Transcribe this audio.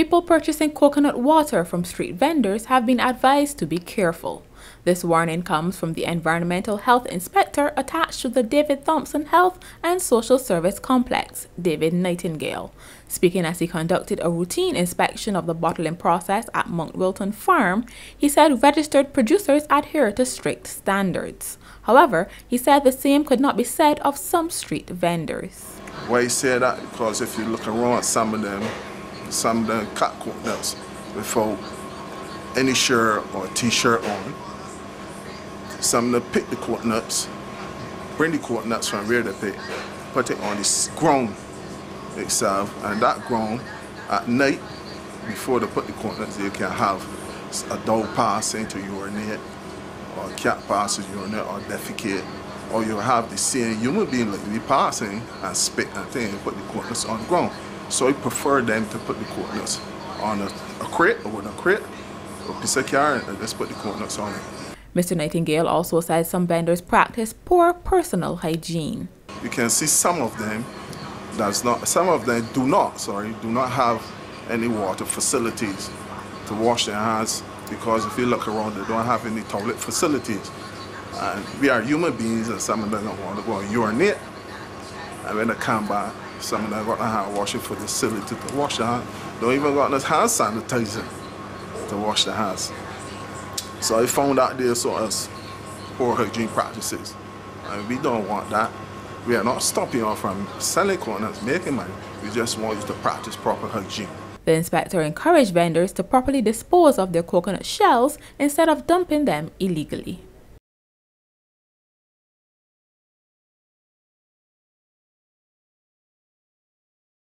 People purchasing coconut water from street vendors have been advised to be careful. This warning comes from the environmental health inspector attached to the David Thompson Health and Social Service Complex, David Nightengale. Speaking as he conducted a routine inspection of the bottling process at Mount Wilton Farm, he said registered producers adhere to strict standards. However, he said the same could not be said of some street vendors. Why he said that? Because if you look around at some of them, some of them cut coconuts without any shirt or t-shirt on. Some them pick the coconuts, bring the coconuts from where they pick, put it on the ground itself, and that ground at night, before they put the coconuts, you can have a dog passing to urinate, or a cat to urinate, or defecate, or you have the same human being like passing and spit and thing put the coconuts on the ground. So I prefer them to put the coconuts on a, a crate or in a crate or piece of carrot and just put the coconuts on it. Mr. Nightengale also said some vendors practice poor personal hygiene. You can see some of them does not some of them do not, sorry, do not have any water facilities to wash their hands because if you look around they don't have any toilet facilities. And we are human beings and some of them don't want to go and urinate. And when they come back, some of them got a hand washing for the facility to wash their hands. Don't even got enough hand sanitizer to wash their hands. So I found out there so as poor hygiene practices. And we don't want that. We are not stopping you from selling corners, making money. We just want you to practice proper hygiene. The inspector encouraged vendors to properly dispose of their coconut shells instead of dumping them illegally.